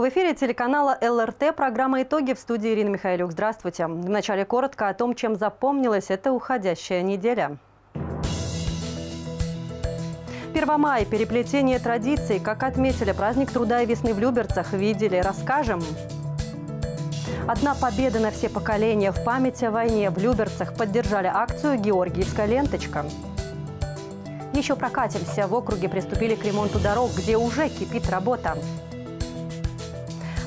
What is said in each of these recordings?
В эфире телеканала ЛРТ программа «Итоги» в студии Ирина Михайлюк. Здравствуйте. Вначале коротко о том, чем запомнилась эта уходящая неделя. 1 мая – переплетение традиций. Как отметили праздник труда и весны в Люберцах, видели, расскажем. Одна победа на все поколения в память о войне в Люберцах поддержали акцию «Георгиевская ленточка». Еще прокатимся. В округе приступили к ремонту дорог, где уже кипит работа.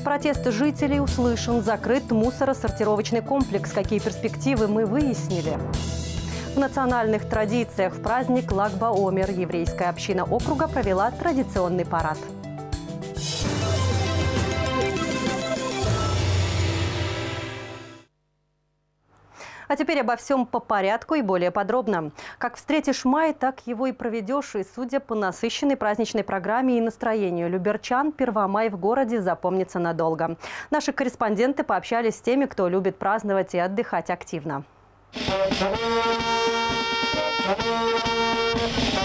Протест жителей услышан. Закрыт мусоросортировочный комплекс. Какие перспективы мы выяснили. В национальных традициях в праздник Лагбаомер еврейская община округа провела традиционный парад. А теперь обо всем по порядку и более подробно. Как встретишь май, так его и проведешь. И судя по насыщенной праздничной программе и настроению люберчан, Первомай в городе запомнится надолго. Наши корреспонденты пообщались с теми, кто любит праздновать и отдыхать активно. Одними из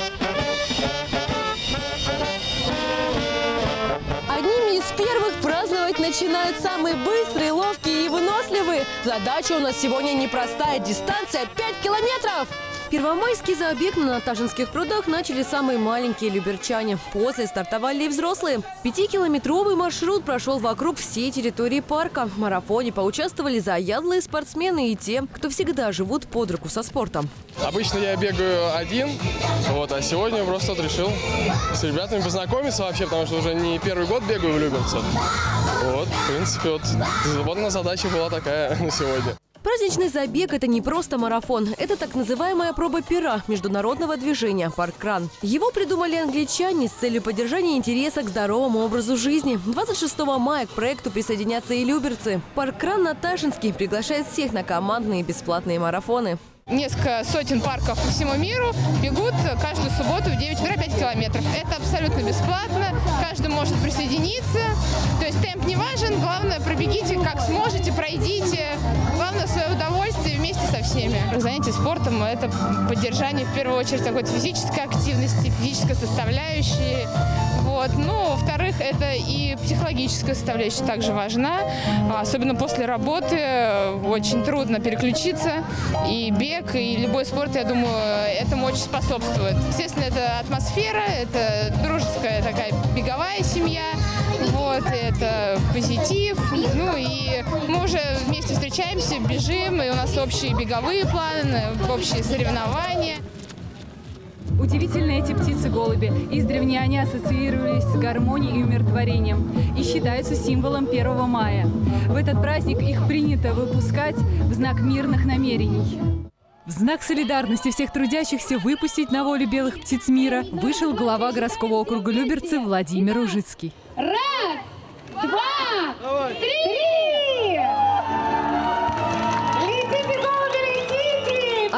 праздновать начинают самые быстрые, ловкие и выносливые. Задача у нас сегодня непростая. Дистанция 5 километров. Первомайский забег на Наташинских прудах начали самые маленькие люберчане. После стартовали и взрослые. Пятикилометровый маршрут прошел вокруг всей территории парка. В марафоне поучаствовали заядлые спортсмены и те, кто всегда живут под руку со спортом. Обычно я бегаю один, вот, а сегодня просто вот решил с ребятами познакомиться вообще, потому что уже не первый год бегаю в Люберцах. Вот, в принципе, вот, вот на задача была такая на сегодня. Праздничный забег – это не просто марафон. Это так называемая проба пера международного движения «Паркран». Его придумали англичане с целью поддержания интереса к здоровому образу жизни. 26 мая к проекту присоединятся и люберцы. «Паркран» Наташинский приглашает всех на командные бесплатные марафоны. Несколько сотен парков по всему миру бегут каждую субботу в 9 утра 5 километров. Это абсолютно бесплатно, каждый может присоединиться. То есть темп не важен, главное пробегите как сможете, пройдите. Главное свое удовольствие вместе со всеми. Занятие спортом – это поддержание в первую очередь какой-то физической активности, физической составляющей. Вот. Ну, это и психологическая составляющая также важна. Особенно после работы очень трудно переключиться. И бег, и любой спорт, я думаю, этому очень способствует. Естественно, это атмосфера, это дружеская такая беговая семья. Вот, это позитив. Ну и мы уже вместе встречаемся, бежим, и у нас общие беговые планы, общие соревнования. Удивительные эти птицы-голуби. Издревле они ассоциировались с гармонией и умиротворением и считаются символом 1 мая. В этот праздник их принято выпускать в знак мирных намерений. В знак солидарности всех трудящихся выпустить на волю белых птиц мира вышел глава городского округа Люберцы Владимир Ужицкий. Раз, два, три!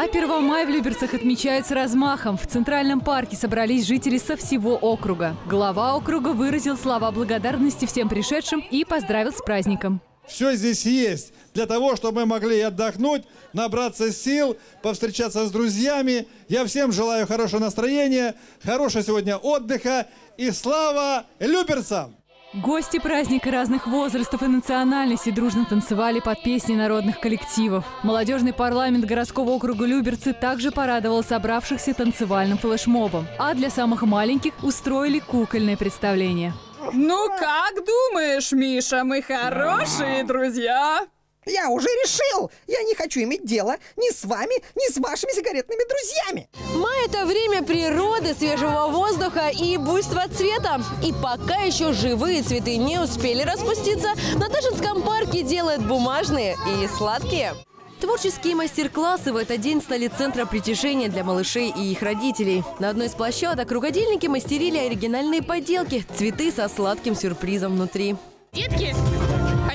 А 1 мая в Люберцах отмечается размахом. В Центральном парке собрались жители со всего округа. Глава округа выразил слова благодарности всем пришедшим и поздравил с праздником. Все здесь есть для того, чтобы мы могли отдохнуть, набраться сил, повстречаться с друзьями. Я всем желаю хорошего настроения, хорошего сегодня отдыха и слава люберцам! Гости праздника разных возрастов и национальностей дружно танцевали под песни народных коллективов. Молодежный парламент городского округа Люберцы также порадовал собравшихся танцевальным флешмобом. А для самых маленьких устроили кукольное представление. Ну как думаешь, Миша, мы хорошие друзья? Я уже решил! Я не хочу иметь дело ни с вами, ни с вашими сигаретными друзьями! Май – это время природы, свежего воздуха и буйства цвета. И пока еще живые цветы не успели распуститься, в Наташинском парке делают бумажные и сладкие. Творческие мастер-классы в этот день стали центром притяжения для малышей и их родителей. На одной из площадок рукодельники мастерили оригинальные поделки – цветы со сладким сюрпризом внутри. Детки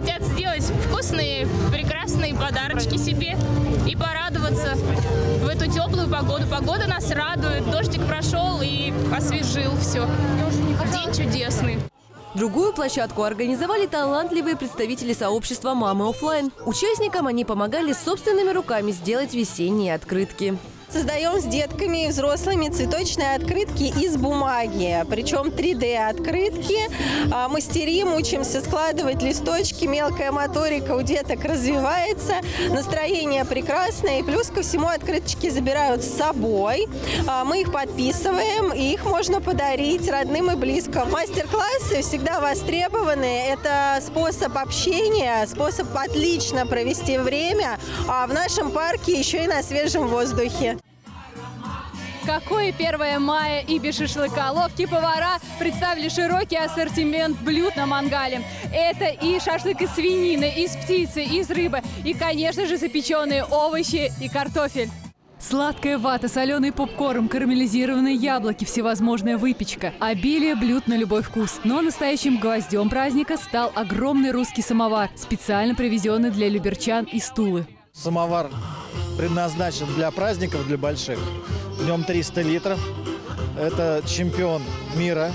хотят сделать вкусные, прекрасные подарочки себе и порадоваться в эту теплую погоду. Погода нас радует, дождик прошел и освежил все. День чудесный. Другую площадку организовали талантливые представители сообщества «Мамы офлайн». Участникам они помогали собственными руками сделать весенние открытки. Создаем с детками и взрослыми цветочные открытки из бумаги. Причем 3D-открытки. А, Мастерим, учимся складывать листочки. Мелкая моторика у деток развивается. Настроение прекрасное. И плюс ко всему открыточки забирают с собой. А, Мы их подписываем, и их можно подарить родным и близким. Мастер-классы всегда востребованы. Это способ общения, способ отлично провести время. А в нашем парке еще и на свежем воздухе. Какое 1 мая и без шашлыка. Ловкие повара представили широкий ассортимент блюд на мангале. Это и шашлык из свинины, из птицы, из рыбы, и, конечно же, запеченные овощи и картофель. Сладкая вата, соленый попкорн, карамелизированные яблоки, всевозможная выпечка. Обилие блюд на любой вкус. Но настоящим гвоздем праздника стал огромный русский самовар, специально привезенный для люберчан из Тулы. Самовар предназначен для праздников, для больших. В нем 300 литров. Это чемпион мира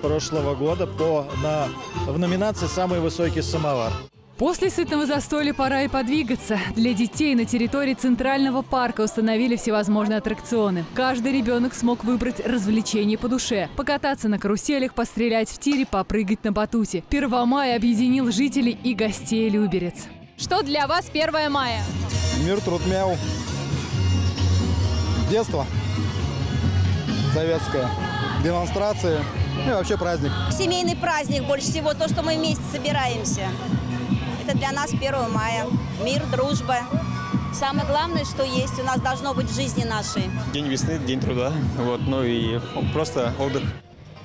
прошлого года по, на, в номинации «Самый высокий самовар». После сытного застолья пора и подвигаться. Для детей на территории Центрального парка установили всевозможные аттракционы. Каждый ребенок смог выбрать развлечение по душе. Покататься на каруселях, пострелять в тире, попрыгать на батуте. 1 мая объединил жителей и гостей Люберец. Что для вас 1 мая? Мир, труд, мяу. Детство. Советское. Демонстрации. Ну и вообще праздник. Семейный праздник больше всего, то, что мы вместе собираемся. Это для нас 1 мая. Мир, дружба. Самое главное, что есть у нас должно быть в жизни нашей. День весны, день труда. Вот, ну и просто отдых.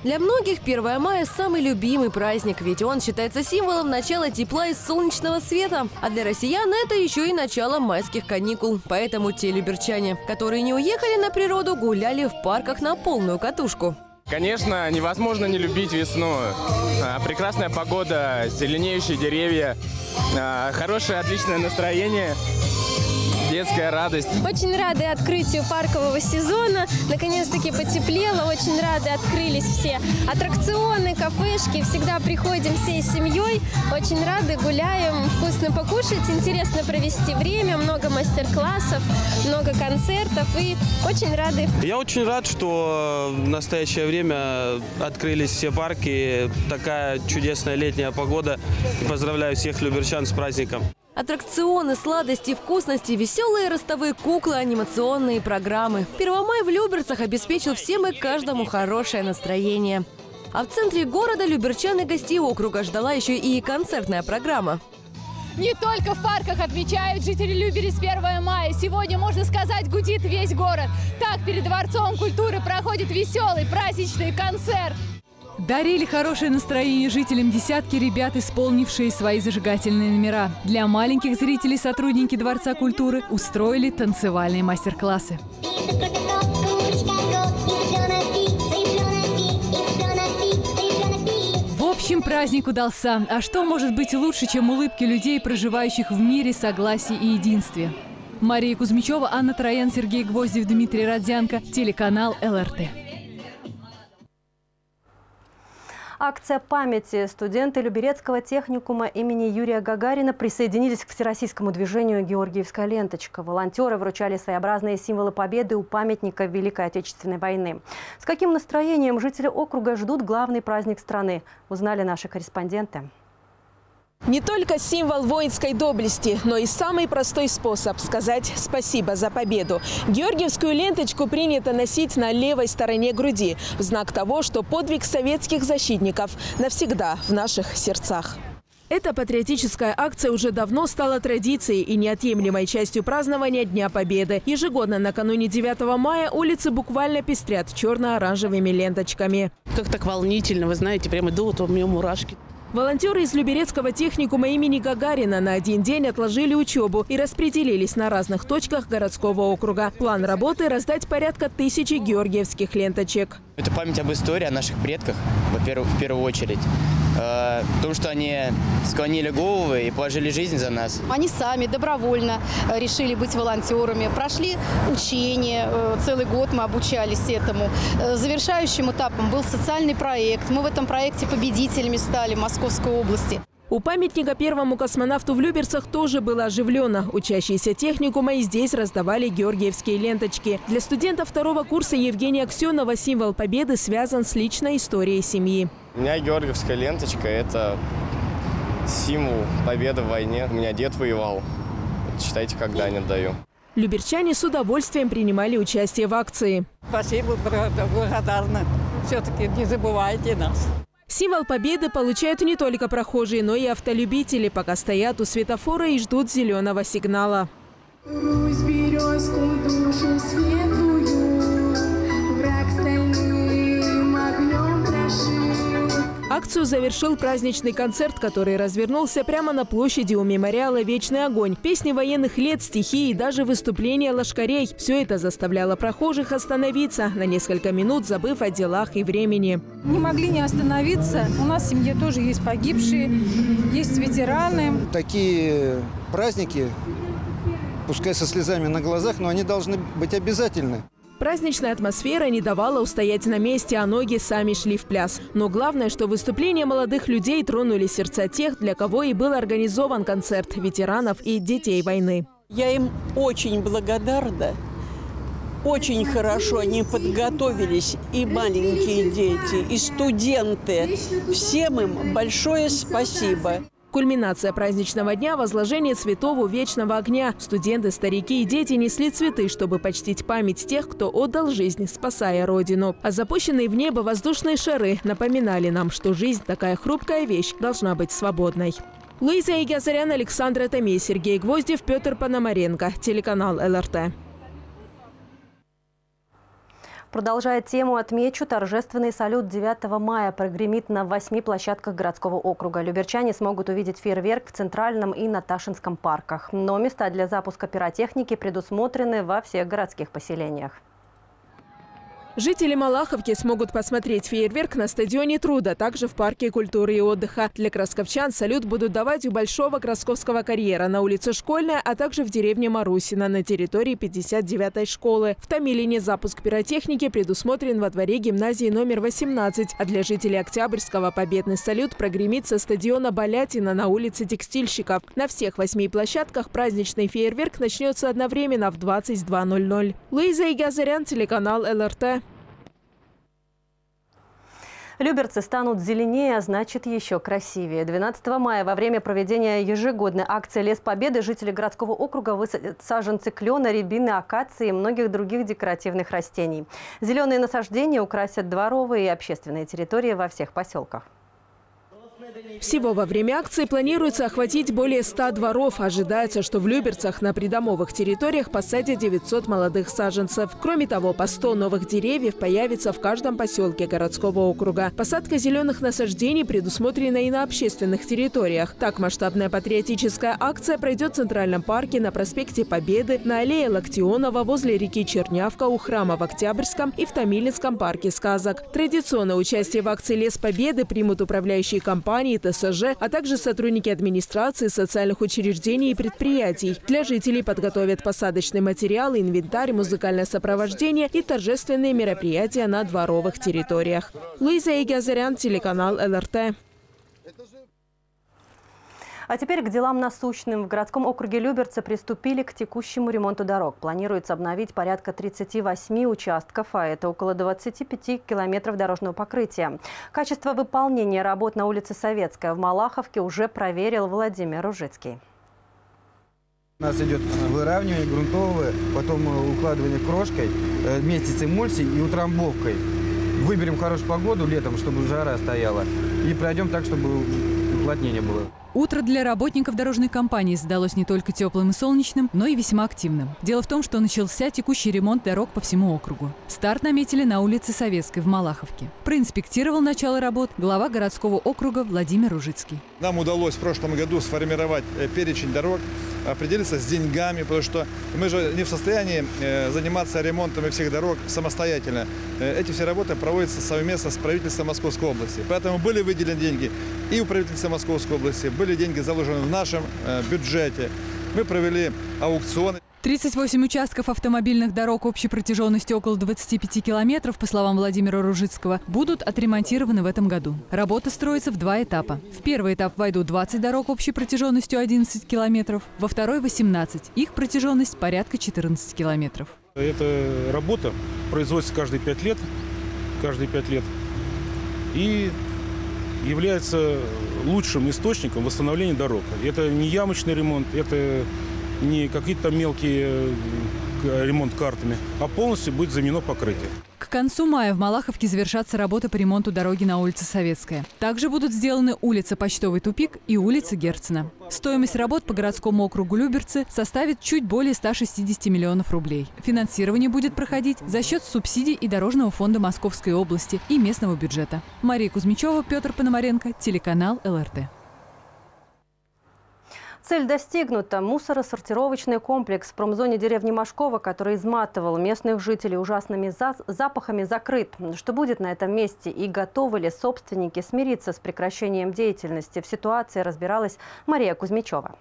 Для многих 1 мая – самый любимый праздник, ведь он считается символом начала тепла и солнечного света. А для россиян это еще и начало майских каникул. Поэтому те люберчане, которые не уехали на природу, гуляли в парках на полную катушку. Конечно, невозможно не любить весну. А, Прекрасная погода, зеленеющие деревья, а, хорошее, отличное настроение, детская радость. Очень рады открытию паркового сезона. Наконец-таки потеплело, очень рады открылись все аттракционы, кафешки. Всегда приходим всей семьей. Очень рады, гуляем, вкусно покушать, интересно провести время, много мастер-классов, много концертов и очень рады. Я очень рад, что в настоящее время открылись все парки, такая чудесная летняя погода. И поздравляю всех люберчан с праздником. Аттракционы, сладости, вкусности, веселые ростовые куклы, анимационные программы. 1 мая в Люберцах обеспечил всем и каждому хорошее настроение. А в центре города люберчан и гостей округа ждала еще и концертная программа. Не только в парках отмечают жители Люберец 1 мая. Сегодня, можно сказать, гудит весь город. Так перед Дворцом культуры проходит веселый праздничный концерт. Дарили хорошее настроение жителям десятки ребят, исполнившие свои зажигательные номера. Для маленьких зрителей сотрудники Дворца культуры устроили танцевальные мастер-классы. В общем, праздник удался. А что может быть лучше, чем улыбки людей, проживающих в мире, согласии и единстве? Мария Кузьмичева, Анна Троян, Сергей Гвоздев, Дмитрий Родзянко. Телеканал ЛРТ. Акция памяти. Студенты Люберецкого техникума имени Юрия Гагарина присоединились к всероссийскому движению «Георгиевская ленточка». Волонтеры вручали своеобразные символы победы у памятника Великой Отечественной войны. С каким настроением жители округа ждут главный праздник страны, узнали наши корреспонденты. Не только символ воинской доблести, но и самый простой способ сказать спасибо за победу. Георгиевскую ленточку принято носить на левой стороне груди в знак того, что подвиг советских защитников навсегда в наших сердцах. Эта патриотическая акция уже давно стала традицией и неотъемлемой частью празднования Дня Победы. Ежегодно накануне 9 мая улицы буквально пестрят черно-оранжевыми ленточками. Как так волнительно, вы знаете, прямо идут, у меня мурашки. Волонтеры из Люберецкого техникума имени Гагарина на один день отложили учебу и распределились на разных точках городского округа. План работы – раздать порядка тысячи георгиевских ленточек. Это память об истории, о наших предках, во-первых, в первую очередь. Э, О том, что они склонили головы и положили жизнь за нас. Они сами добровольно э, решили быть волонтерами, прошли учения, э, целый год мы обучались этому. Завершающим этапом был социальный проект. Мы в этом проекте победителями стали в Московской области. У памятника первому космонавту в Люберцах тоже было оживленно. Учащиеся техникума и здесь раздавали георгиевские ленточки. Для студента второго курса Евгения Аксенова символ победы связан с личной историей семьи. У меня георгиевская ленточка – это символ победы в войне. У меня дед воевал. Считайте, когда не даю. Люберчане с удовольствием принимали участие в акции. Спасибо, благодарна. Все-таки не забывайте нас. Символ победы получают не только прохожие, но и автолюбители, пока стоят у светофора и ждут зеленого сигнала. Русь березку, душу светлую, Акцию завершил праздничный концерт, который развернулся прямо на площади у мемориала «Вечный огонь». Песни военных лет, стихи и даже выступления лошкарей. Все это заставляло прохожих остановиться, на несколько минут забыв о делах и времени. Не могли не остановиться. У нас в семье тоже есть погибшие, есть ветераны. Такие праздники, пускай со слезами на глазах, но они должны быть обязательны. Праздничная атмосфера не давала устоять на месте, а ноги сами шли в пляс. Но главное, что выступления молодых людей тронули сердца тех, для кого и был организован концерт – ветеранов и детей войны. Я им очень благодарна. Очень хорошо они подготовились, и маленькие дети, и студенты. Всем им большое спасибо. Кульминация праздничного дня – возложение цветов у вечного огня. Студенты, старики и дети несли цветы, чтобы почтить память тех, кто отдал жизнь, спасая Родину. А запущенные в небо воздушные шары напоминали нам, что жизнь – такая хрупкая вещь, должна быть свободной. Луиза Игазарян, Александр Томей, Сергей Гвоздев, Петр Пономаренко. Телеканал ЛРТ. Продолжая тему, отмечу, торжественный салют 9 мая прогремит на восьми площадках городского округа. Люберчане смогут увидеть фейерверк в Центральном и Наташинском парках. Но места для запуска пиротехники предусмотрены во всех городских поселениях. Жители Малаховки смогут посмотреть фейерверк на стадионе Труда, также в парке культуры и отдыха. Для красковчан салют будут давать у Большого Красковского карьера на улице Школьная, а также в деревне Марусина на территории 59-й школы. В Томилине запуск пиротехники предусмотрен во дворе гимназии номер 18, а для жителей Октябрьского победный салют прогремит со стадиона Балятина на улице Текстильщиков. На всех восьми площадках праздничный фейерверк начнется одновременно в 22.00. Луиза Игазарян, телеканал ЛРТ. Люберцы станут зеленее, а значит еще красивее. 12 мая во время проведения ежегодной акции «Лес Победы» жители городского округа высадят саженцы клена, рябины, акации и многих других декоративных растений. Зеленые насаждения украсят дворовые и общественные территории во всех поселках. Всего во время акции планируется охватить более 100 дворов. Ожидается, что в Люберцах на придомовых территориях посадят 900 молодых саженцев. Кроме того, по 100 новых деревьев появится в каждом поселке городского округа. Посадка зеленых насаждений предусмотрена и на общественных территориях. Так, масштабная патриотическая акция пройдет в Центральном парке, на проспекте Победы, на аллее Локтионова, возле реки Чернявка, у храма в Октябрьском и в Томилинском парке сказок. Традиционно участие в акции «Лес Победы» примут управляющие компании, ТСЖ, а также сотрудники администрации, социальных учреждений и предприятий. Для жителей подготовят посадочный материал, инвентарь, музыкальное сопровождение и торжественные мероприятия на дворовых территориях. Луиза Игазарян, телеканал ЛРТ. А теперь к делам насущным. В городском округе Люберцы приступили к текущему ремонту дорог. Планируется обновить порядка 38 участков, а это около 25 километров дорожного покрытия. Качество выполнения работ на улице Советская в Малаховке уже проверил Владимир Ружицкий. У нас идет выравнивание грунтовое, потом укладывание крошкой, э, вместе с эмульсией и утрамбовкой. Выберем хорошую погоду летом, чтобы жара стояла, и пройдем так, чтобы уплотнение было. Утро для работников дорожной компании задалось не только теплым и солнечным, но и весьма активным. Дело в том, что начался текущий ремонт дорог по всему округу. Старт наметили на улице Советской в Малаховке. Проинспектировал начало работ глава городского округа Владимир Ружицкий. Нам удалось в прошлом году сформировать э, перечень дорог, определиться с деньгами, потому что мы же не в состоянии э, заниматься ремонтом всех дорог самостоятельно. Э, эти все работы проводятся совместно с правительством Московской области. Поэтому были выделены деньги и у правительства Московской области, были деньги заложены в нашем бюджете. Мы провели аукционы. 38 участков автомобильных дорог общей протяженностью около 25 километров, по словам Владимира Ружицкого, будут отремонтированы в этом году. Работа строится в два этапа. В первый этап войдут 20 дорог общей протяженностью 11 километров, во второй – 18. Их протяженность порядка 14 километров. Эта работа производится каждые пять лет, каждые пять лет, и является лучшим источником восстановления дорог. Это не ямочный ремонт, это не какие-то мелкие э, ремонт картами, а полностью будет заменено покрытие. К концу мая в Малаховке завершатся работы по ремонту дороги на улице Советская. Также будут сделаны улица Почтовый тупик и улица Герцена. Стоимость работ по городскому округу Люберцы составит чуть более 160 миллионов рублей. Финансирование будет проходить за счет субсидий и Дорожного фонда Московской области и местного бюджета. Мария Кузьмичева, Петр Пономаренко, телеканал ЛРТ. Цель достигнута. Мусоросортировочный комплекс в промзоне деревни Машкова, который изматывал местных жителей ужасными за запахами, закрыт. Что будет на этом месте и готовы ли собственники смириться с прекращением деятельности? В ситуации разбиралась Мария Кузьмичева.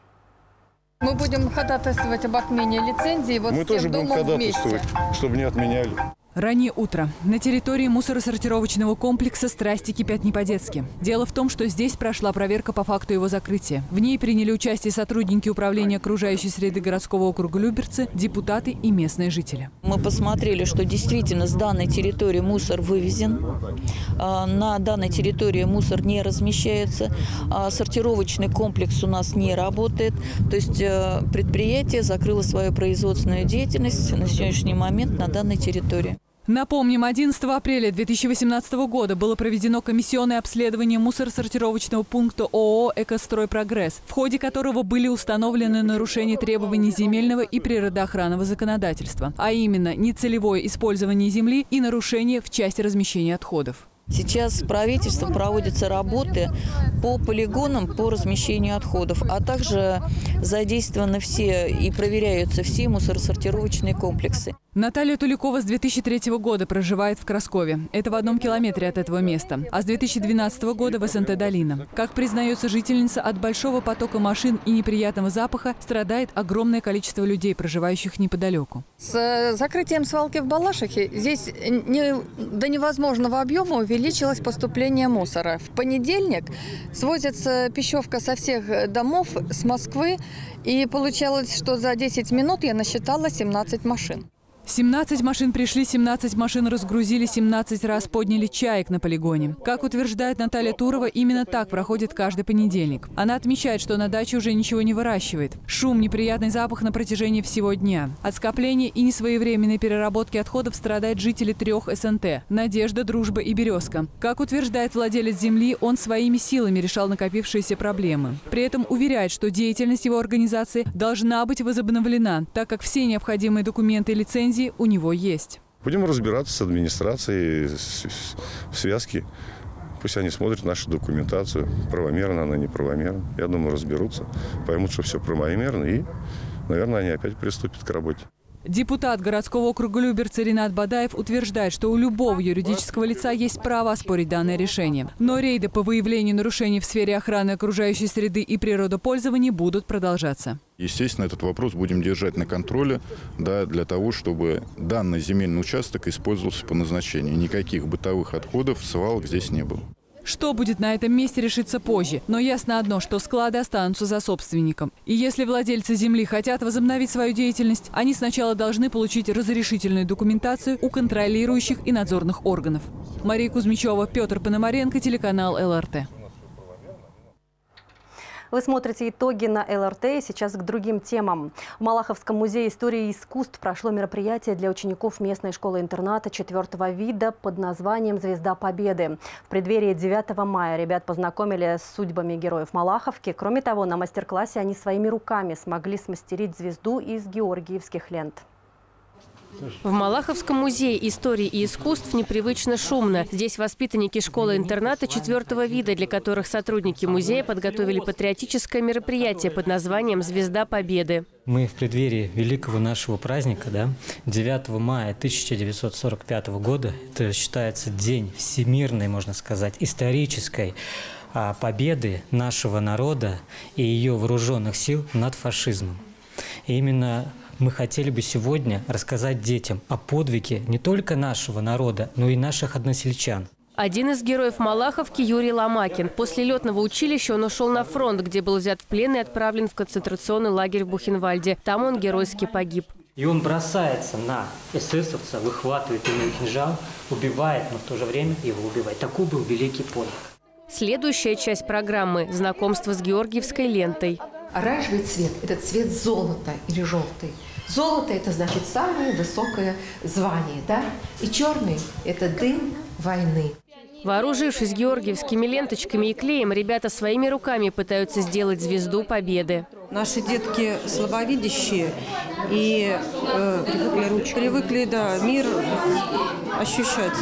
Мы будем ходатайствовать об отмене лицензии вот Мы с тем тоже будем домом вместе. ходатайствовать, чтобы не отменяли. Раннее утро. На территории мусоросортировочного комплекса страсти кипят не по-детски. Дело в том, что здесь прошла проверка по факту его закрытия. В ней приняли участие сотрудники управления окружающей среды городского округа Люберцы, депутаты и местные жители. Мы посмотрели, что действительно с данной территории мусор вывезен. А, На данной территории мусор не размещается. а Сортировочный комплекс у нас не работает. То есть э, предприятие закрыло свою производственную деятельность на сегодняшний момент на данной территории. Напомним, 11 апреля 2018 года было проведено комиссионное обследование мусоросортировочного пункта ООО «Экострой Прогресс», в ходе которого были установлены нарушения требований земельного и природоохранного законодательства, а именно нецелевое использование земли и нарушения в части размещения отходов. Сейчас правительством проводятся работы по полигонам по размещению отходов, а также задействованы все и проверяются все мусоросортировочные комплексы. Наталья Туликова с 2003 года проживает в Краскове. Это в одном километре от этого места. А с 2012 года в СНТ «Долина». Как признается жительница, от большого потока машин и неприятного запаха страдает огромное количество людей, проживающих неподалеку. С э, закрытием свалки в Балашихе здесь не- до невозможного объема увеличилось поступление мусора. В понедельник свозится пищевка со всех домов с Москвы, и получалось, что за 10 минут я насчитала 17 машин. 17 машин пришли, 17 машин разгрузили, 17 раз подняли чаек на полигоне. Как утверждает Наталья Турова, именно так проходит каждый понедельник. Она отмечает, что на даче уже ничего не выращивает. Шум, неприятный запах на протяжении всего дня. От скопления и несвоевременной переработки отходов страдают жители трех СНТ – Надежда, Дружба и Березка. Как утверждает владелец земли, он своими силами решал накопившиеся проблемы. При этом уверяет, что деятельность его организации должна быть возобновлена, так как все необходимые документы и лицензии у него есть. Будем разбираться с администрацией, в связке. Пусть они смотрят нашу документацию, правомерно она, неправомерна. Я думаю, разберутся, поймут, что все правомерно, и, наверное, они опять приступят к работе. Депутат городского округа Люберцы Ренат Бадаев утверждает, что у любого юридического лица есть право оспорить данное решение. Но рейды по выявлению нарушений в сфере охраны окружающей среды и природопользования будут продолжаться. Естественно, этот вопрос будем держать на контроле да, для того, чтобы данный земельный участок использовался по назначению. Никаких бытовых отходов, свалок здесь не было. Что будет на этом месте, решится позже. Но ясно одно, что склады останутся за собственником. И если владельцы земли хотят возобновить свою деятельность, они сначала должны получить разрешительную документацию у контролирующих и надзорных органов. Мария Кузьмичева, Петр Пономаренко, телеканал ЛРТ. Вы смотрите итоги на ЛРТ. И Сейчас к другим темам. В Малаховском музее истории и искусств прошло мероприятие для учеников местной школы-интерната четвертого вида под названием «Звезда Победы». В преддверии 9 мая ребят познакомили с судьбами героев Малаховки. Кроме того, на мастер-классе они своими руками смогли смастерить звезду из георгиевских лент. В Малаховском музее истории и искусств непривычно шумно. Здесь воспитанники школы-интерната четвертого вида, для которых сотрудники музея подготовили патриотическое мероприятие под названием «Звезда Победы». Мы в преддверии великого нашего праздника, да, 9 мая 1945 года, это считается день всемирной, можно сказать, исторической а, победы нашего народа и ее вооруженных сил над фашизмом. И именно мы хотели бы сегодня рассказать детям о подвиге не только нашего народа, но и наших односельчан. Один из героев Малаховки – Юрий Ломакин. После летного училища он ушел на фронт, где был взят в плен и отправлен в концентрационный лагерь в Бухенвальде. Там он геройски погиб. И он бросается на эсэсовца, выхватывает ему кинжал, убивает, но в то же время его убивает. Такой был великий подвиг. Следующая часть программы – знакомство с георгиевской лентой. Оранжевый цвет – это цвет золота или желтый. Золото – это значит самое высокое звание, да? И черный – это дым войны. Вооружившись георгиевскими ленточками и клеем, ребята своими руками пытаются сделать звезду победы. Наши детки слабовидящие и э, привыкли, привыкли да, мир ощущать.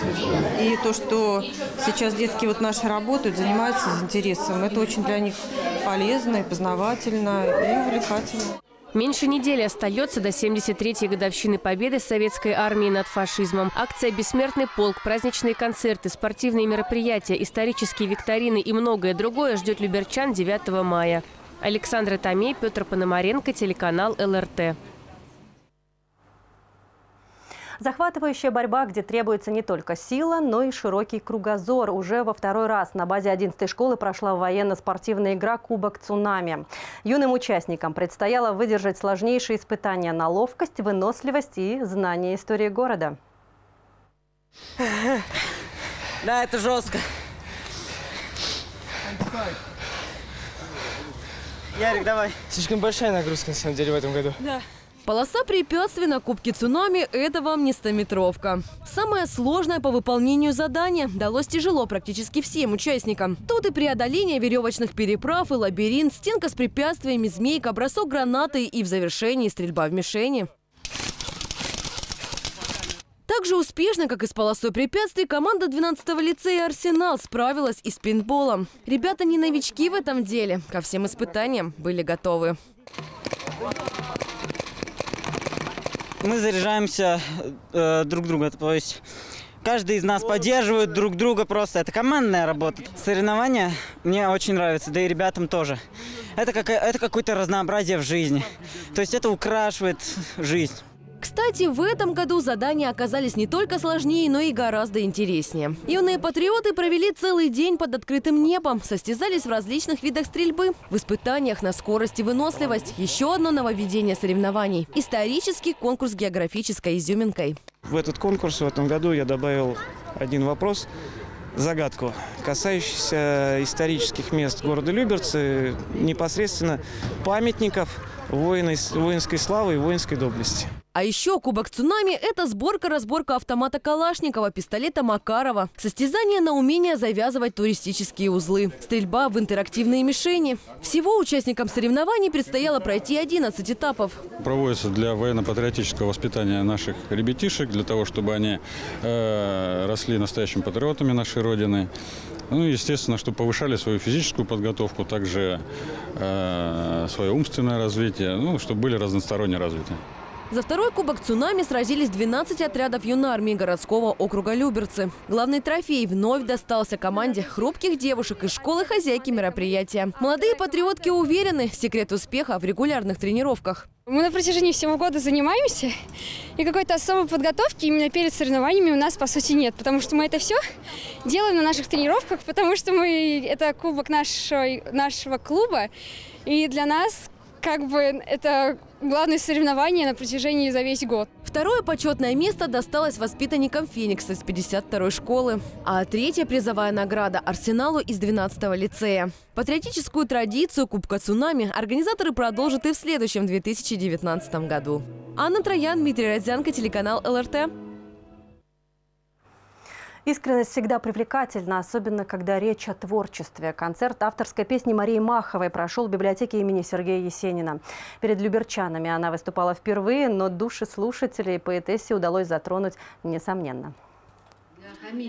И то, что сейчас детки вот наши работают, занимаются с интересом, это очень для них полезно и познавательно и увлекательно. Меньше недели остается до 73-й годовщины победы советской армии над фашизмом. Акция «Бессмертный полк», праздничные концерты, спортивные мероприятия, исторические викторины и многое другое ждет люберчан 9 мая. Александра Томей, Петр Пономаренко, телеканал ЛРТ. Захватывающая борьба, где требуется не только сила, но и широкий кругозор. Уже во второй раз на базе 11 школы прошла военно-спортивная игра «Кубок цунами». Юным участникам предстояло выдержать сложнейшие испытания на ловкость, выносливость и знание истории города. Да, это жестко. Ярик, давай. Слишком большая нагрузка, на самом деле, в этом году. Да. Полоса препятствий на Кубке цунами – это вам не стометровка. Самое сложное по выполнению задания далось тяжело практически всем участникам. Тут и преодоление веревочных переправ, и лабиринт, стенка с препятствиями, змейка, бросок гранаты и в завершении стрельба в мишени. Так же успешно, как и с полосой препятствий, команда 12-го лицея «Арсенал» справилась и с пинболом. Ребята не новички в этом деле. Ко всем испытаниям были готовы. Мы заряжаемся э, друг друга, то есть каждый из нас поддерживает друг друга просто. Это командная работа. Соревнования мне очень нравятся, да и ребятам тоже. Это, как, это какое-то разнообразие в жизни. То есть это украшивает жизнь. Кстати, в этом году задания оказались не только сложнее, но и гораздо интереснее. Юные патриоты провели целый день под открытым небом, состязались в различных видах стрельбы, в испытаниях на скорость и выносливость. Еще одно нововведение соревнований – исторический конкурс географической изюминкой. В этот конкурс в этом году я добавил один вопрос – загадку, касающийся исторических мест города Люберцы, непосредственно памятников воинской славы и воинской доблести. А еще Кубок цунами – это сборка-разборка автомата Калашникова, пистолета Макарова, состязание на умение завязывать туристические узлы, стрельба в интерактивные мишени. Всего участникам соревнований предстояло пройти 11 этапов. Проводится для военно-патриотического воспитания наших ребятишек, для того, чтобы они э, росли настоящими патриотами нашей Родины. Ну, естественно, чтобы повышали свою физическую подготовку, также э, свое умственное развитие, ну, чтобы были разносторонне развиты. За второй кубок «Цунами» сразились 12 отрядов юнармии городского округа Люберцы. Главный трофей вновь достался команде хрупких девушек из школы хозяйки мероприятия. Молодые патриотки уверены, секрет успеха в регулярных тренировках. Мы на протяжении всего года занимаемся, и какой-то особой подготовки именно перед соревнованиями у нас, по сути, нет. Потому что мы это все делаем на наших тренировках, потому что мы это кубок нашего, нашего клуба, и для нас как бы это главное соревнование на протяжении за весь год. Второе почетное место досталось воспитанникам «Феникса» с 52-й школы. А третья призовая награда – «Арсеналу» из 12-го лицея. Патриотическую традицию Кубка «Цунами» организаторы продолжат и в следующем 2019 году. Анна Троян, Дмитрий Родзянко, телеканал ЛРТ. Искренность всегда привлекательна, особенно когда речь о творчестве. Концерт авторской песни Марии Маховой прошел в библиотеке имени Сергея Есенина. Перед люберчанами она выступала впервые, но души слушателей поэтессе удалось затронуть несомненно.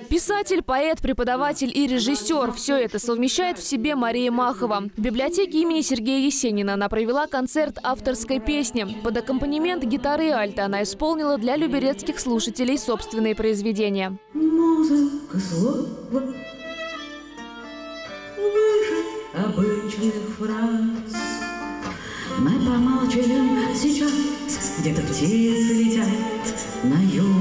Писатель, поэт, преподаватель и режиссер – все это совмещает в себе Мария Махова. В библиотеке имени Сергея Есенина она провела концерт авторской песни. Под аккомпанемент гитары и альта она исполнила для люберецких слушателей собственные произведения. Музыка слова выше обычных фраз. Мы помолчим сейчас где-то птицы летят на юг.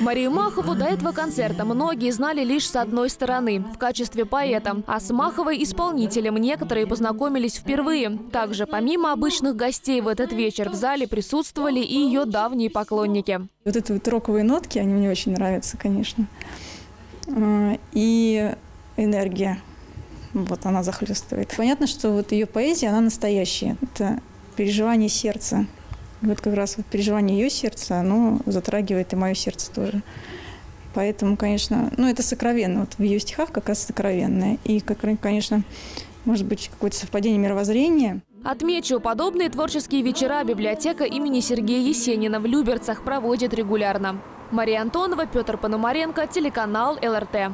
Марию Махову до этого концерта многие знали лишь с одной стороны – в качестве поэта. А с Маховой – исполнителем некоторые познакомились впервые. Также, помимо обычных гостей в этот вечер, в зале присутствовали и ее давние поклонники. Вот эти вот роковые нотки, они мне очень нравятся, конечно. А, И энергия, вот она захлестывает. Понятно, что вот ее поэзия, она настоящая. Это переживание сердца. Вот как раз переживание ее сердца, оно затрагивает и мое сердце тоже. Поэтому, конечно, ну это сокровенно. Вот в ее стихах как раз сокровенное. И, как, конечно, может быть какое-то совпадение мировоззрения. Отмечу, подобные творческие вечера библиотека имени Сергея Есенина в Люберцах проводит регулярно. Мария Антонова, Петр Пономаренко, телеканал ЛРТ.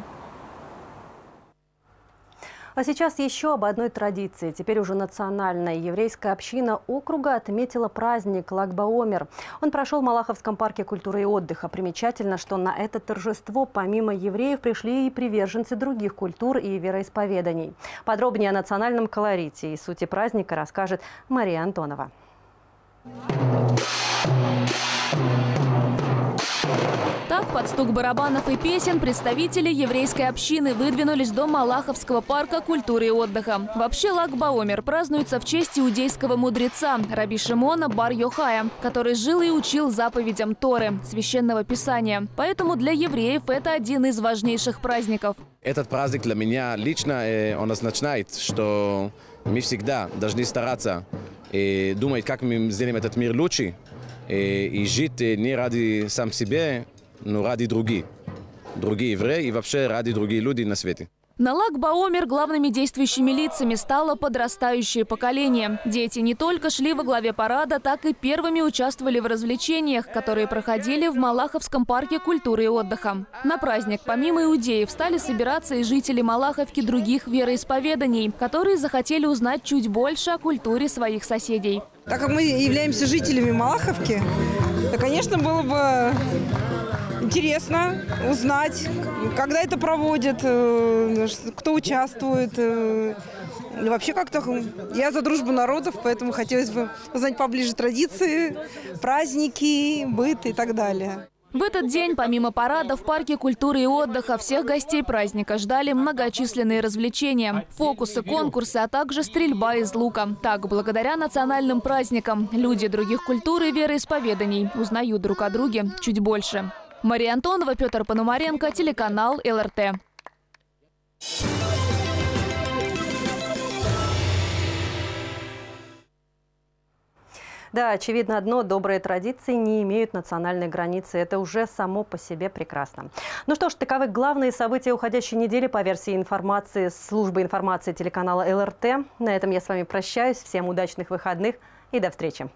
А сейчас еще об одной традиции. Теперь уже национальная еврейская община округа отметила праздник Лагбаомер. Он прошел в Малаховском парке культуры и отдыха. Примечательно, что на это торжество помимо евреев пришли и приверженцы других культур и вероисповеданий. Подробнее о национальном колорите и сути праздника расскажет Мария Антонова. Так, под стук барабанов и песен представители еврейской общины выдвинулись до Малаховского парка культуры и отдыха. Вообще Лагбаомер празднуется в честь иудейского мудреца Раби Шимона бар Йохая, который жил и учил заповедям Торы, священного писания. Поэтому для евреев это один из важнейших праздников. Этот праздник для меня лично, э, он означает, что мы всегда должны стараться э, думать, как мы сделаем этот мир лучше, и жить э, не ради сам себе, но ради других. Другие евреи и вообще ради других людей на свете. На Лагбаомер главными действующими лицами стало подрастающее поколение. Дети не только шли во главе парада, так и первыми участвовали в развлечениях, которые проходили в Малаховском парке культуры и отдыха. На праздник помимо иудеев стали собираться и жители Малаховки других вероисповеданий, которые захотели узнать чуть больше о культуре своих соседей. Так как мы являемся жителями Малаховки, то, конечно, было бы интересно узнать, когда это проводят, э, кто участвует. э, и Вообще как-то я за дружбу народов, поэтому хотелось бы узнать поближе традиции, праздники, быт и так далее. В этот день, помимо парада, в парке культуры и отдыха всех гостей праздника ждали многочисленные развлечения. Фокусы, конкурсы, а также стрельба из лука. Так, благодаря национальным праздникам, люди других культур и вероисповеданий узнают друг о друге чуть больше. Мария Антонова, Петр Пономаренко, телеканал ЛРТ. Да, очевидно одно, добрые традиции не имеют национальной границы. Это уже само по себе прекрасно. Ну что ж, таковы главные события уходящей недели по версии информации службы информации телеканала ЛРТ. На этом я с вами прощаюсь. Всем удачных выходных и до встречи.